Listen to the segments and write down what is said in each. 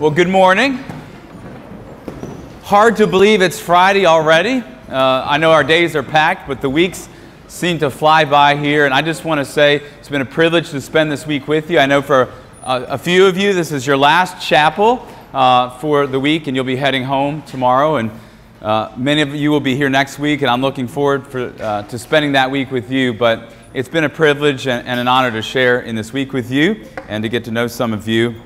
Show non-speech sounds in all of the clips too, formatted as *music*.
Well, good morning. Hard to believe it's Friday already. Uh, I know our days are packed, but the weeks seem to fly by here. And I just want to say it's been a privilege to spend this week with you. I know for a, a few of you, this is your last chapel uh, for the week, and you'll be heading home tomorrow. And uh, many of you will be here next week, and I'm looking forward for, uh, to spending that week with you. But it's been a privilege and, and an honor to share in this week with you and to get to know some of you.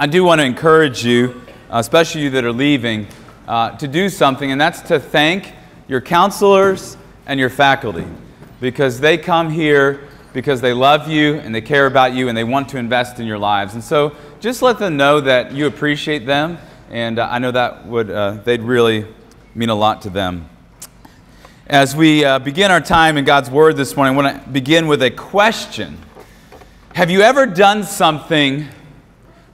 I do want to encourage you, especially you that are leaving, uh, to do something, and that's to thank your counselors and your faculty because they come here because they love you and they care about you and they want to invest in your lives. And so just let them know that you appreciate them, and uh, I know that would uh, they'd really mean a lot to them. As we uh, begin our time in God's Word this morning, I want to begin with a question. Have you ever done something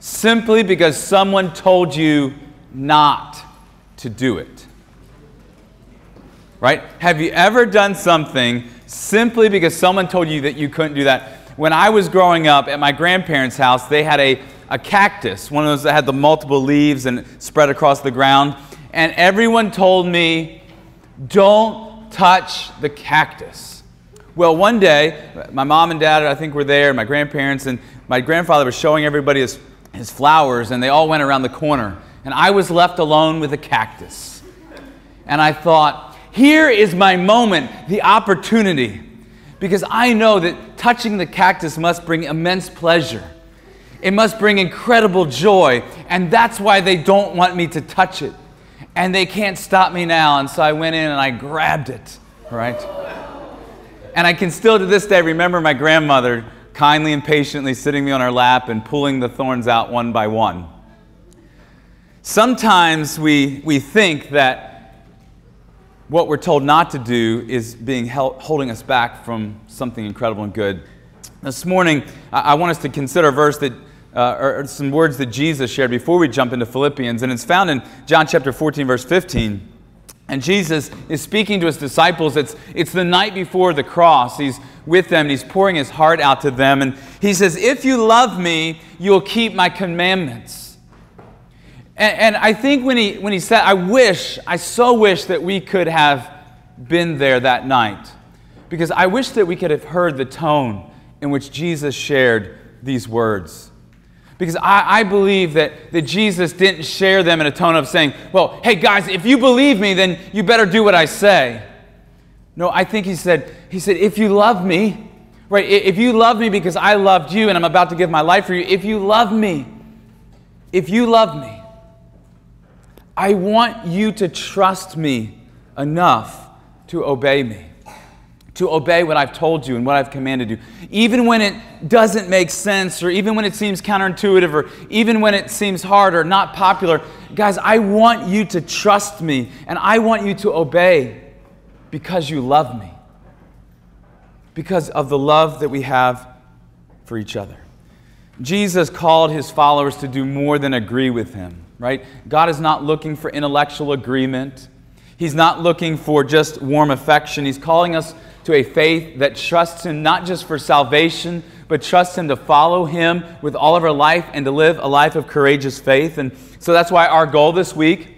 simply because someone told you not to do it. Right? Have you ever done something simply because someone told you that you couldn't do that? When I was growing up at my grandparents' house, they had a, a cactus, one of those that had the multiple leaves and spread across the ground. And everyone told me, don't touch the cactus. Well, one day, my mom and dad, I think, were there, my grandparents, and my grandfather was showing everybody his his flowers, and they all went around the corner. And I was left alone with a cactus. And I thought, here is my moment, the opportunity. Because I know that touching the cactus must bring immense pleasure. It must bring incredible joy. And that's why they don't want me to touch it. And they can't stop me now. And so I went in and I grabbed it, right? And I can still to this day remember my grandmother kindly and patiently sitting me on her lap and pulling the thorns out one by one. Sometimes we, we think that what we're told not to do is being held, holding us back from something incredible and good. This morning, I, I want us to consider a verse that, uh, or some words that Jesus shared before we jump into Philippians, and it's found in John chapter 14, verse 15. And Jesus is speaking to his disciples. It's, it's the night before the cross. He's with them and he's pouring his heart out to them. And he says, If you love me, you'll keep my commandments. And, and I think when he, when he said, I wish, I so wish that we could have been there that night. Because I wish that we could have heard the tone in which Jesus shared these words. Because I, I, believe that, that Jesus didn't share them in a tone of saying, Well, hey guys, if you believe me, then you better do what I say. No, I think he said, He said, if you love me, right, if you love me because I loved you and I'm about to give my life for you, if you love me, if you love me, I want you to trust me enough to obey me to obey what I've told you and what I've commanded you. Even when it doesn't make sense, or even when it seems counterintuitive, or even when it seems hard or not popular, guys, I want you to trust me and I want you to obey because you love me, because of the love that we have for each other. Jesus called his followers to do more than agree with him, right? God is not looking for intellectual agreement. He's not looking for just warm affection. He's calling us to a faith that trusts Him not just for salvation, but trusts Him to follow Him with all of our life and to live a life of courageous faith. And so that's why our goal this week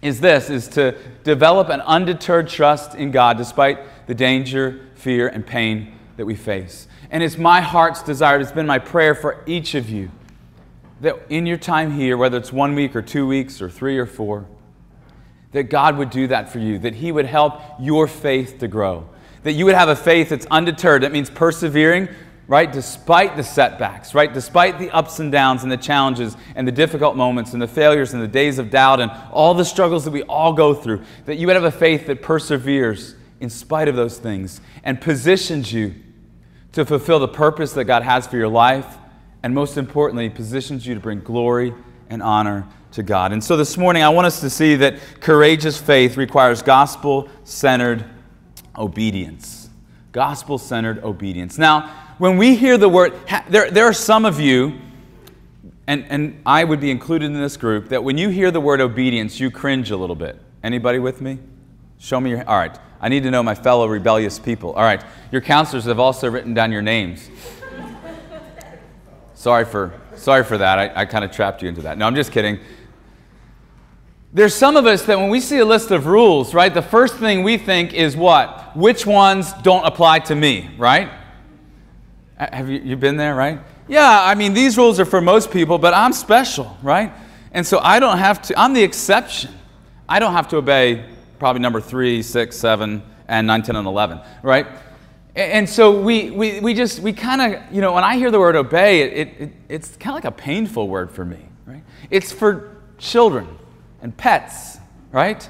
is this is to develop an undeterred trust in God despite the danger, fear, and pain that we face. And it's my heart's desire, it's been my prayer for each of you that in your time here, whether it's one week or two weeks or three or four, that God would do that for you, that He would help your faith to grow that you would have a faith that's undeterred. That means persevering, right, despite the setbacks, right, despite the ups and downs and the challenges and the difficult moments and the failures and the days of doubt and all the struggles that we all go through. That you would have a faith that perseveres in spite of those things and positions you to fulfill the purpose that God has for your life. And most importantly, positions you to bring glory and honor to God. And so this morning, I want us to see that courageous faith requires gospel centered obedience. Gospel centered obedience. Now, when we hear the word, there, there are some of you, and, and I would be included in this group, that when you hear the word obedience, you cringe a little bit. Anybody with me? Show me your. All right. I need to know my fellow rebellious people. All right. Your counselors have also written down your names. Sorry for, sorry for that. I, I kind of trapped you into that. No, I'm just kidding. There's some of us that when we see a list of rules, right, the first thing we think is what? Which ones don't apply to me, right? Uh, have you, you been there, right? Yeah, I mean, these rules are for most people, but I'm special, right? And so I don't have to, I'm the exception. I don't have to obey probably number three, six, seven, and nine, 10, and 11, right? And so we, we, we just, we kind of, you know, when I hear the word obey, it, it, it's kind of like a painful word for me, right? It's for children and pets, right?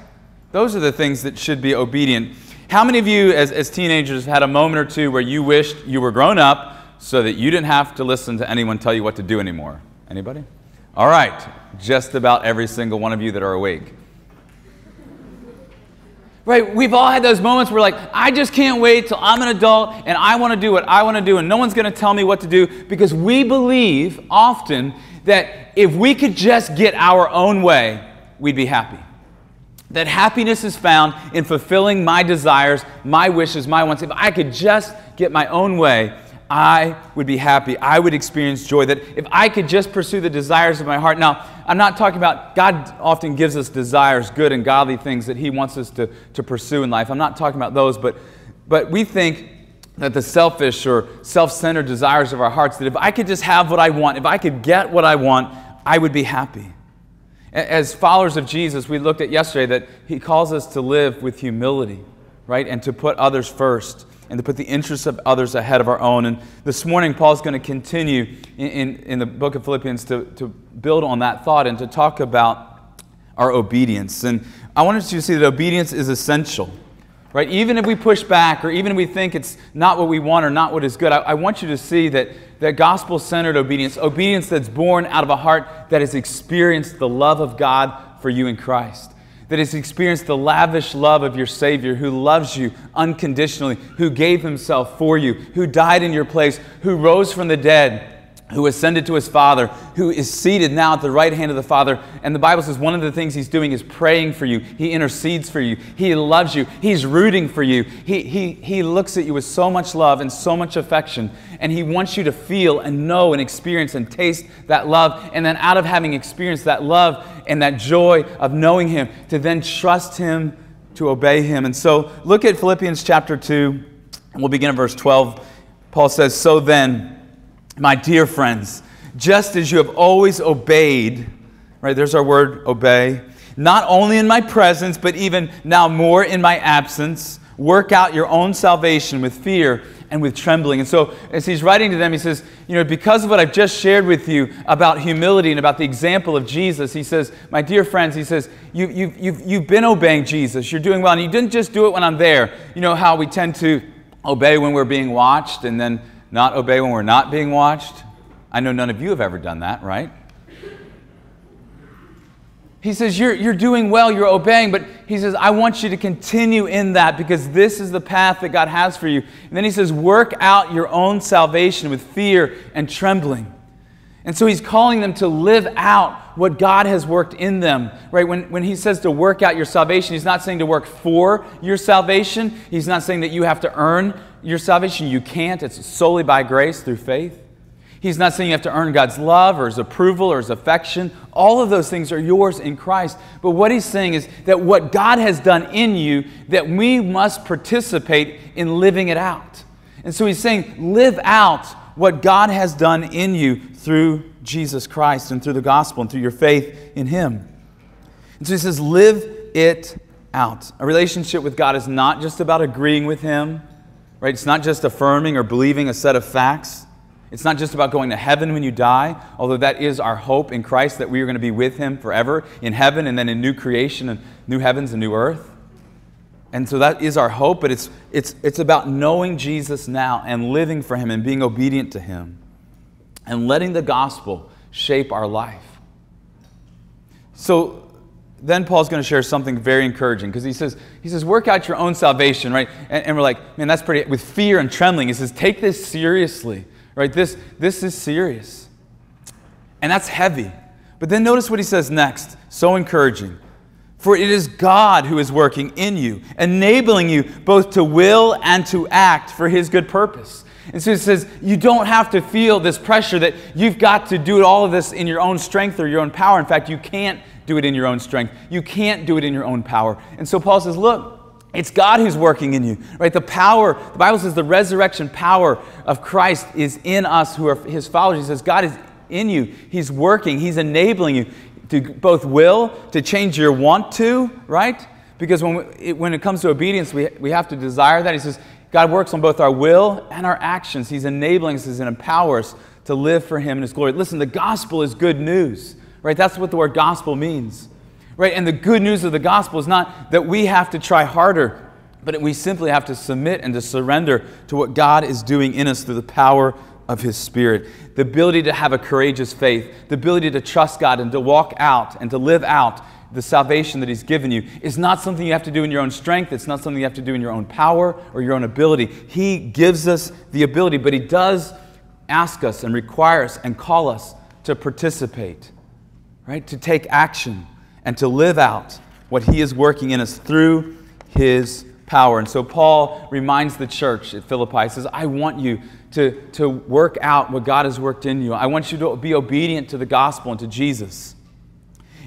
Those are the things that should be obedient. How many of you, as, as teenagers, had a moment or two where you wished you were grown up so that you didn't have to listen to anyone tell you what to do anymore? Anybody? All right, just about every single one of you that are awake. Right? We've all had those moments where, like, I just can't wait till I'm an adult and I want to do what I want to do, and no one's going to tell me what to do because we believe often that if we could just get our own way, we'd be happy. That happiness is found in fulfilling my desires, my wishes, my wants. If I could just get my own way, I would be happy. I would experience joy. That if I could just pursue the desires of my heart. Now, I'm not talking about, God often gives us desires, good and godly things that He wants us to, to pursue in life. I'm not talking about those, but, but we think that the selfish or self centered desires of our hearts, that if I could just have what I want, if I could get what I want, I would be happy. As followers of Jesus, we looked at yesterday that He calls us to live with humility, right? And to put others first and to put the interests of others ahead of our own. And this morning, Paul's going to continue in, in, in, the book of Philippians to, to build on that thought and to talk about our obedience. And I wanted you to see that obedience is essential, right? Even if we push back or even if we think it's not what we want or not what is good, I, I want you to see that, that gospel centered obedience, obedience that's born out of a heart that has experienced the love of God for you in Christ that has experienced the lavish love of your Savior who loves you unconditionally, who gave himself for you, who died in your place, who rose from the dead who ascended to his Father, who is seated now at the right hand of the Father. And the Bible says one of the things he's doing is praying for you. He intercedes for you. He loves you. He's rooting for you. He, he, he looks at you with so much love and so much affection. And he wants you to feel and know and experience and taste that love. And then, out of having experienced that love and that joy of knowing him, to then trust him, to obey him. And so, look at Philippians chapter 2, and we'll begin at verse 12. Paul says, So then, my dear friends, just as you have always obeyed, right, there's our word obey, not only in my presence, but even now more in my absence, work out your own salvation with fear and with trembling. And so, as he's writing to them, he says, You know, because of what I've just shared with you about humility and about the example of Jesus, he says, My dear friends, he says, you, you, you've, you've been obeying Jesus. You're doing well. And you didn't just do it when I'm there. You know how we tend to obey when we're being watched and then not obey when we're not being watched? I know none of you have ever done that, right? He says, you're, you're doing well, you're obeying, but he says, I want you to continue in that because this is the path that God has for you. And then he says, work out your own salvation with fear and trembling. And so he's calling them to live out what God has worked in them, right? When, when he says to work out your salvation, he's not saying to work for your salvation. He's not saying that you have to earn your salvation. You can't. It's solely by grace through faith. He's not saying you have to earn God's love or his approval or his affection. All of those things are yours in Christ. But what he's saying is that what God has done in you, that we must participate in living it out. And so he's saying, live out what God has done in you through Jesus Christ and through the gospel and through your faith in him. And so he says, live it out. A relationship with God is not just about agreeing with him right? It's not just affirming or believing a set of facts. It's not just about going to heaven when you die, although that is our hope in Christ that we are going to be with Him forever in heaven and then in new creation and new heavens and new earth. And so that is our hope, but it's, it's, it's about knowing Jesus now and living for Him and being obedient to Him and letting the gospel shape our life. So then Paul's going to share something very encouraging because he says, he says, work out your own salvation, right? And, and, we're like, man, that's pretty, with fear and trembling. He says, take this seriously, right? This, this is serious. And that's heavy. But then notice what he says next. So encouraging. For it is God who is working in you, enabling you both to will and to act for his good purpose. And so it says, you don't have to feel this pressure that you've got to do all of this in your own strength or your own power. In fact, you can't do it in your own strength. You can't do it in your own power. And so Paul says, look, it's God who's working in you, right? The power, the Bible says the resurrection power of Christ is in us who are his followers. He says, God is in you. He's working, He's enabling you to both will, to change your want to, right? Because when, we, it, when it comes to obedience, we, we have to desire that. He says, God works on both our will and our actions. He's enabling us and empowers us to live for Him in His glory. Listen, the gospel is good news, right? That's what the word gospel means, right? And the good news of the gospel is not that we have to try harder, but we simply have to submit and to surrender to what God is doing in us through the power of His Spirit. The ability to have a courageous faith, the ability to trust God and to walk out and to live out the salvation that He's given you is not something you have to do in your own strength. It's not something you have to do in your own power or your own ability. He gives us the ability, but He does ask us and require us and call us to participate, right? To take action and to live out what He is working in us through His power. And so Paul reminds the church at Philippi, he says, I want you to, to work out what God has worked in you. I want you to be obedient to the gospel and to Jesus.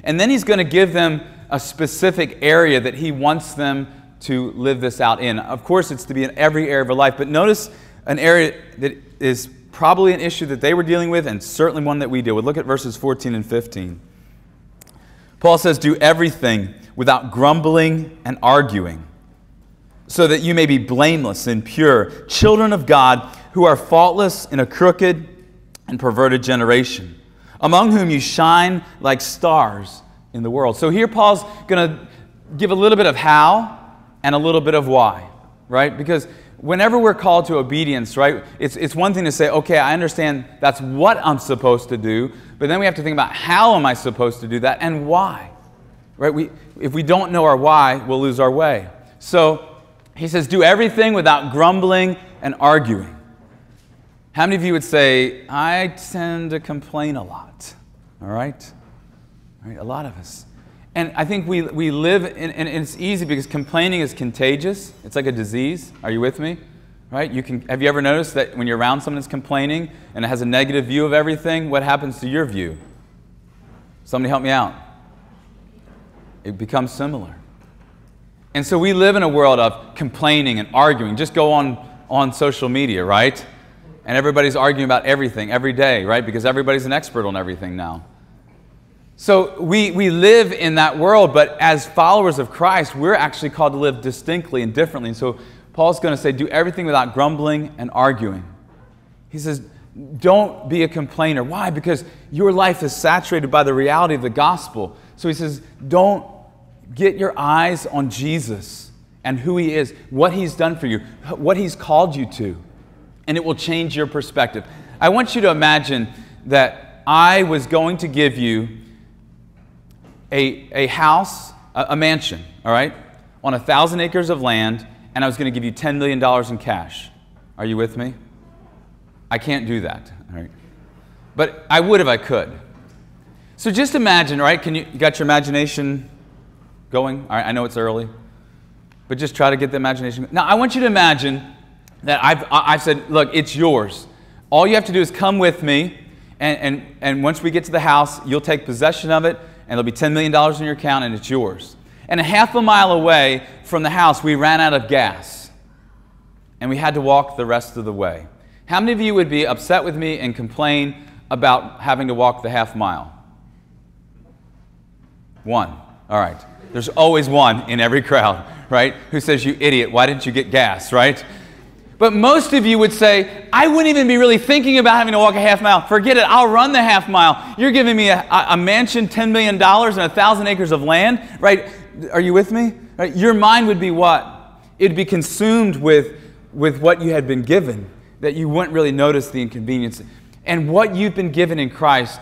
And then he's going to give them a specific area that he wants them to live this out in. Of course, it's to be in every area of their life, but notice an area that is probably an issue that they were dealing with and certainly one that we deal with. Look at verses 14 and 15. Paul says, Do everything without grumbling and arguing, so that you may be blameless and pure, children of God who are faultless in a crooked and perverted generation, among whom you shine like stars in the world. So here Paul's going to give a little bit of how and a little bit of why, right? Because whenever we're called to obedience, right, it's, it's one thing to say, okay, I understand that's what I'm supposed to do, but then we have to think about how am I supposed to do that and why, right? We, if we don't know our why, we'll lose our way. So he says, do everything without grumbling and arguing. How many of you would say, I tend to complain a lot? All right? All right a lot of us. And I think we, we live, in, and it's easy because complaining is contagious. It's like a disease. Are you with me? Right? You can, have you ever noticed that when you're around someone that's complaining and it has a negative view of everything, what happens to your view? Somebody help me out. It becomes similar. And so we live in a world of complaining and arguing. Just go on, on social media, right? and everybody's arguing about everything every day, right? Because everybody's an expert on everything now. So we, we live in that world, but as followers of Christ, we're actually called to live distinctly and differently. And so Paul's going to say, do everything without grumbling and arguing. He says, don't be a complainer. Why? Because your life is saturated by the reality of the gospel. So he says, don't get your eyes on Jesus and who he is, what he's done for you, what he's called you to and it will change your perspective. I want you to imagine that I was going to give you a, a house, a, a mansion, all right, on a thousand acres of land, and I was going to give you $10 million in cash. Are you with me? I can't do that, all right? But I would if I could. So just imagine, right? Can you, you got your imagination going? All right, I know it's early, but just try to get the imagination. Now, I want you to imagine that I've, I've said, look, it's yours. All you have to do is come with me, and, and, and once we get to the house, you'll take possession of it, and there'll be $10 million in your account, and it's yours. And a half a mile away from the house, we ran out of gas, and we had to walk the rest of the way. How many of you would be upset with me and complain about having to walk the half mile? One. All right. There's always one in every *laughs* crowd, right? Who says, You idiot, why didn't you get gas, right? But most of you would say, I wouldn't even be really thinking about having to walk a half mile. Forget it, I'll run the half mile. You're giving me a, a mansion, $10 million, and a 1,000 acres of land, right? Are you with me? Right? Your mind would be what? It'd be consumed with, with what you had been given, that you wouldn't really notice the inconvenience. And what you've been given in Christ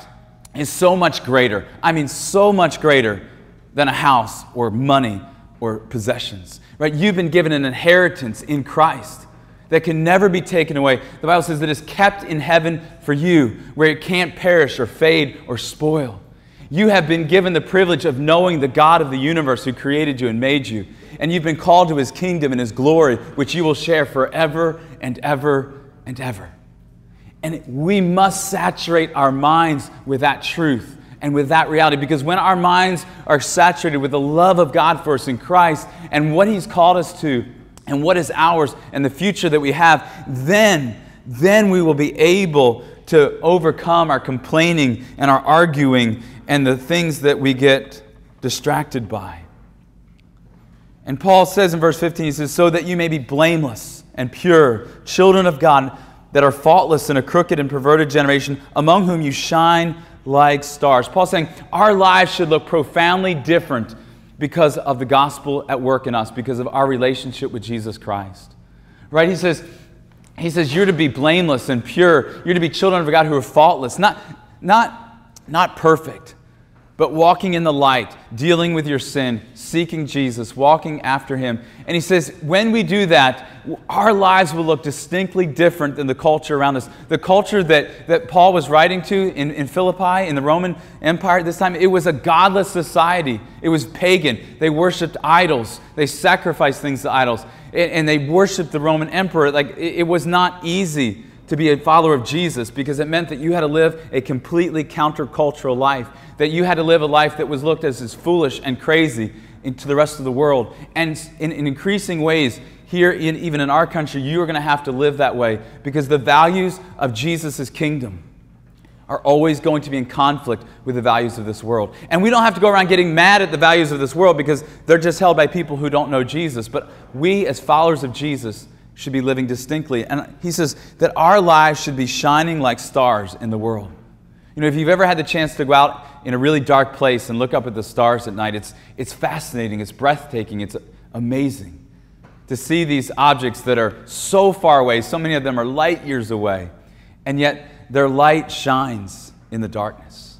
is so much greater. I mean, so much greater than a house or money or possessions, right? You've been given an inheritance in Christ that can never be taken away. The Bible says that is kept in heaven for you, where it can't perish or fade or spoil. You have been given the privilege of knowing the God of the universe who created you and made you. And you've been called to his kingdom and his glory, which you will share forever and ever and ever. And we must saturate our minds with that truth and with that reality because when our minds are saturated with the love of God for us in Christ and what he's called us to and what is ours and the future that we have, then then we will be able to overcome our complaining and our arguing and the things that we get distracted by. And Paul says in verse 15, he says, So that you may be blameless and pure, children of God that are faultless in a crooked and perverted generation, among whom you shine like stars. Paul's saying our lives should look profoundly different because of the gospel at work in us, because of our relationship with Jesus Christ. Right? He says, he says, You're to be blameless and pure. You're to be children of God who are faultless, not, not, not perfect, but walking in the light, dealing with your sin, seeking Jesus, walking after Him. And he says, when we do that, our lives will look distinctly different than the culture around us. The culture that, that Paul was writing to in, in Philippi, in the Roman Empire at this time, it was a godless society. It was pagan. They worshiped idols, they sacrificed things to idols, and, and they worshiped the Roman emperor. Like, it, it was not easy to be a follower of Jesus because it meant that you had to live a completely countercultural life, that you had to live a life that was looked as, as foolish and crazy to the rest of the world. And in, in increasing ways, here, in, even in our country, you are going to have to live that way because the values of Jesus' kingdom are always going to be in conflict with the values of this world. And we don't have to go around getting mad at the values of this world because they're just held by people who don't know Jesus. But we, as followers of Jesus, should be living distinctly. And he says that our lives should be shining like stars in the world. You know, if you've ever had the chance to go out in a really dark place and look up at the stars at night, it's, it's fascinating, it's breathtaking, it's amazing to see these objects that are so far away. So many of them are light years away, and yet their light shines in the darkness.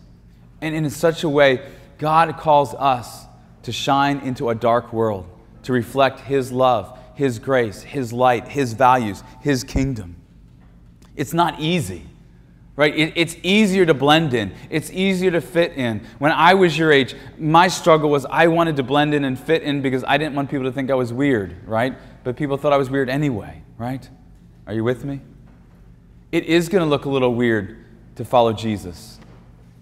And in such a way, God calls us to shine into a dark world, to reflect His love his grace, His light, His values, His kingdom. It's not easy, right? It, it's easier to blend in, it's easier to fit in. When I was your age, my struggle was I wanted to blend in and fit in because I didn't want people to think I was weird, right? But people thought I was weird anyway, right? Are you with me? It is going to look a little weird to follow Jesus,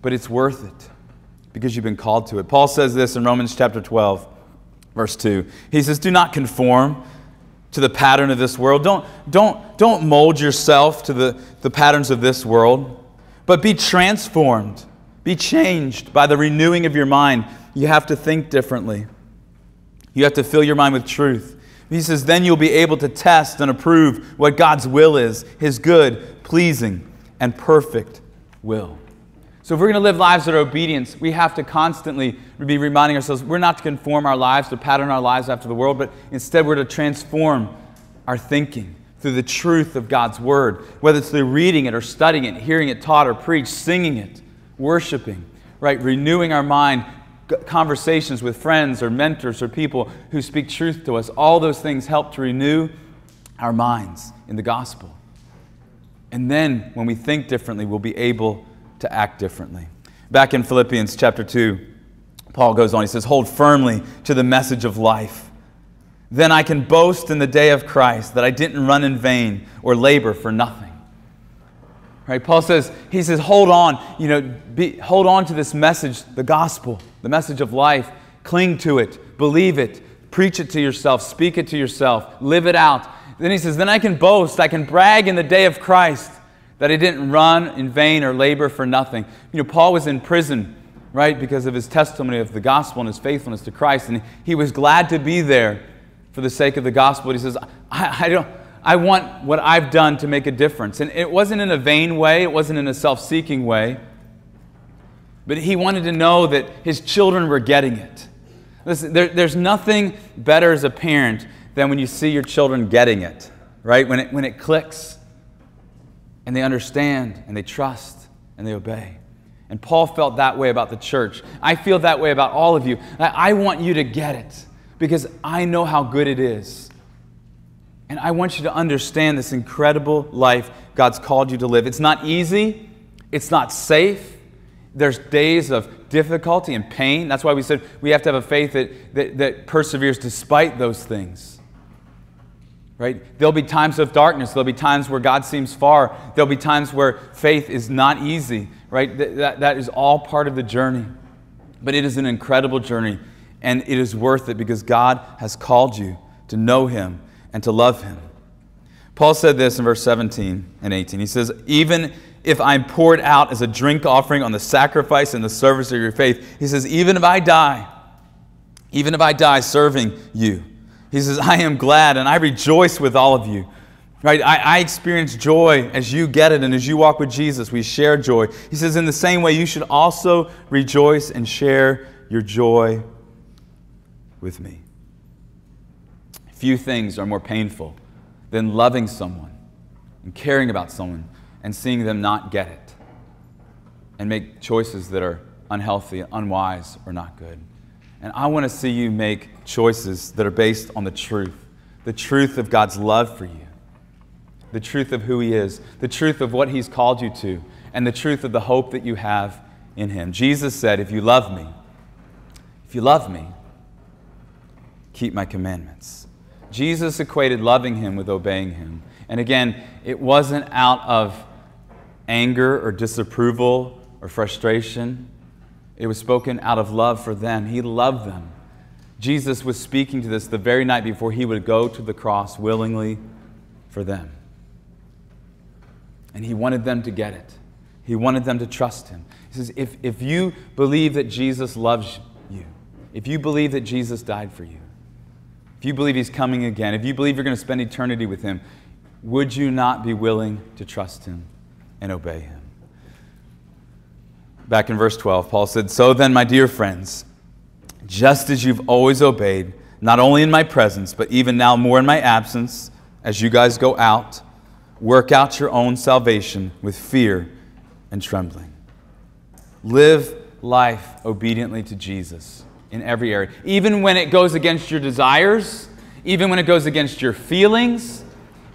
but it's worth it because you've been called to it. Paul says this in Romans chapter 12, verse 2. He says, Do not conform to the pattern of this world. Don't, don't, don't mold yourself to the, the patterns of this world, but be transformed, be changed by the renewing of your mind. You have to think differently. You have to fill your mind with truth. He says, then you'll be able to test and approve what God's will is, his good, pleasing, and perfect will. So, if we're going to live lives that are obedience, we have to constantly be reminding ourselves we're not to conform our lives, to pattern our lives after the world, but instead we're to transform our thinking through the truth of God's Word, whether it's through reading it or studying it, hearing it taught or preached, singing it, worshiping, right? Renewing our mind, conversations with friends or mentors or people who speak truth to us. All those things help to renew our minds in the gospel. And then when we think differently, we'll be able to act differently. Back in Philippians chapter 2, Paul goes on. He says, Hold firmly to the message of life. Then I can boast in the day of Christ that I didn't run in vain or labor for nothing. Right? Paul says, he says, hold on, you know, be, hold on to this message, the gospel, the message of life. Cling to it, believe it, preach it to yourself, speak it to yourself, live it out. Then he says, then I can boast, I can brag in the day of Christ that he didn't run in vain or labor for nothing. You know, Paul was in prison, right, because of his testimony of the gospel and his faithfulness to Christ, and he was glad to be there for the sake of the gospel. He says, I, I don't. I want what I've done to make a difference. And it wasn't in a vain way, it wasn't in a self seeking way, but he wanted to know that his children were getting it. Listen, there, there's nothing better as a parent than when you see your children getting it, right? When it, when it clicks and they understand and they trust and they obey. And Paul felt that way about the church. I feel that way about all of you. I want you to get it because I know how good it is. And I want you to understand this incredible life God's called you to live. It's not easy, it's not safe. There's days of difficulty and pain. That's why we said we have to have a faith that, that, that perseveres despite those things. Right? There'll be times of darkness. There'll be times where God seems far. There'll be times where faith is not easy. Right? That, that, that is all part of the journey. But it is an incredible journey, and it is worth it because God has called you to know Him and to love Him. Paul said this in verse 17 and 18. He says, Even if I'm poured out as a drink offering on the sacrifice and the service of your faith, he says, Even if I die, even if I die serving you, he says, I am glad and I rejoice with all of you. Right? I, I, experience joy as you get it and as you walk with Jesus. We share joy. He says, in the same way, you should also rejoice and share your joy with me. Few things are more painful than loving someone and caring about someone and seeing them not get it and make choices that are unhealthy, unwise, or not good. And I want to see you make choices that are based on the truth the truth of God's love for you, the truth of who He is, the truth of what He's called you to, and the truth of the hope that you have in Him. Jesus said, If you love me, if you love me, keep my commandments. Jesus equated loving him with obeying him. And again, it wasn't out of anger or disapproval or frustration. It was spoken out of love for them. He loved them. Jesus was speaking to this the very night before he would go to the cross willingly for them. And he wanted them to get it. He wanted them to trust him. He says, if, if you believe that Jesus loves you, if you believe that Jesus died for you, if you believe He's coming again, if you believe you're going to spend eternity with Him, would you not be willing to trust Him and obey Him? Back in verse 12, Paul said, So then, my dear friends, just as you've always obeyed, not only in my presence, but even now more in my absence, as you guys go out, work out your own salvation with fear and trembling. Live life obediently to Jesus in every area. Even when it goes against your desires, even when it goes against your feelings,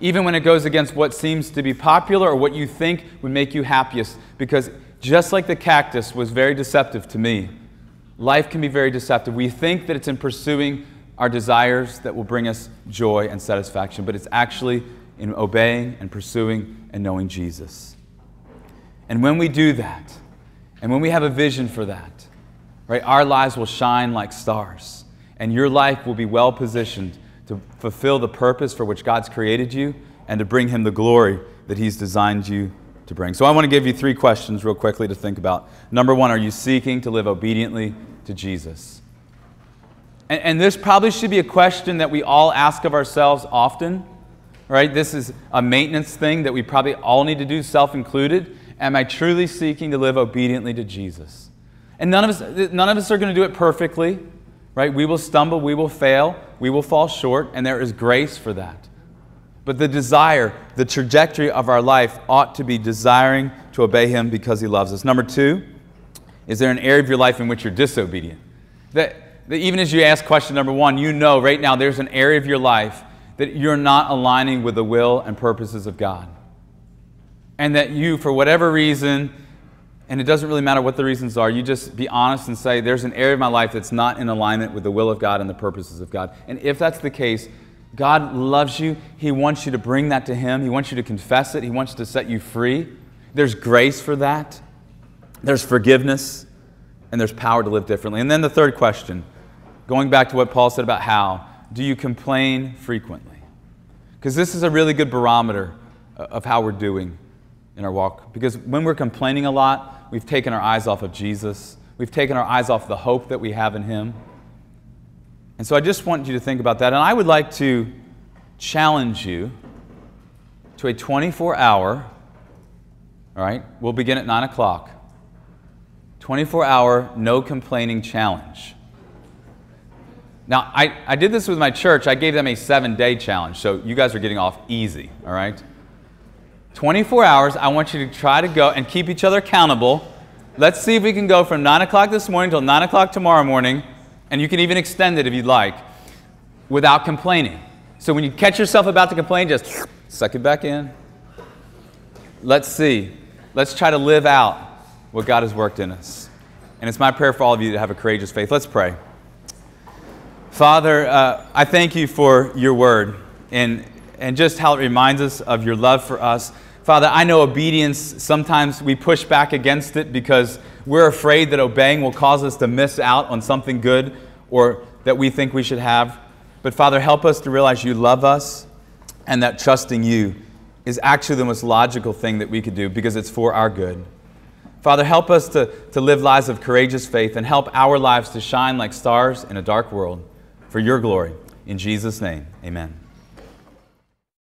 even when it goes against what seems to be popular or what you think would make you happiest. Because just like the cactus was very deceptive to me, life can be very deceptive. We think that it's in pursuing our desires that will bring us joy and satisfaction, but it's actually in obeying and pursuing and knowing Jesus. And when we do that, and when we have a vision for that, right? Our lives will shine like stars, and your life will be well positioned to fulfill the purpose for which God's created you and to bring Him the glory that He's designed you to bring. So I want to give you three questions real quickly to think about. Number one, are you seeking to live obediently to Jesus? And, and this probably should be a question that we all ask of ourselves often, right? This is a maintenance thing that we probably all need to do, self included. Am I truly seeking to live obediently to Jesus? And none of us, none of us are going to do it perfectly, right? We will stumble, we will fail, we will fall short, and there is grace for that. But the desire, the trajectory of our life ought to be desiring to obey Him because He loves us. Number two, is there an area of your life in which you're disobedient? That, that even as you ask question number one, you know right now there's an area of your life that you're not aligning with the will and purposes of God. And that you, for whatever reason, and it doesn't really matter what the reasons are. You just be honest and say, there's an area of my life that's not in alignment with the will of God and the purposes of God. And if that's the case, God loves you. He wants you to bring that to Him. He wants you to confess it. He wants to set you free. There's grace for that, there's forgiveness, and there's power to live differently. And then the third question, going back to what Paul said about how, do you complain frequently? Because this is a really good barometer of how we're doing in our walk. Because when we're complaining a lot, we've taken our eyes off of Jesus. We've taken our eyes off the hope that we have in Him. And so I just want you to think about that. And I would like to challenge you to a 24 hour, all right, we'll begin at 9 o'clock, 24 hour no complaining challenge. Now, I, I did this with my church. I gave them a seven day challenge. So you guys are getting off easy, all right? 24 hours, I want you to try to go and keep each other accountable. Let's see if we can go from 9 o'clock this morning till 9 o'clock tomorrow morning, and you can even extend it if you'd like, without complaining. So when you catch yourself about to complain, just suck it back in. Let's see. Let's try to live out what God has worked in us. And it's my prayer for all of you to have a courageous faith. Let's pray. Father, uh, I thank you for your word and, and just how it reminds us of your love for us. Father, I know obedience, sometimes we push back against it because we're afraid that obeying will cause us to miss out on something good or that we think we should have. But Father, help us to realize you love us and that trusting you is actually the most logical thing that we could do because it's for our good. Father, help us to, to live lives of courageous faith and help our lives to shine like stars in a dark world for your glory. In Jesus' name, amen.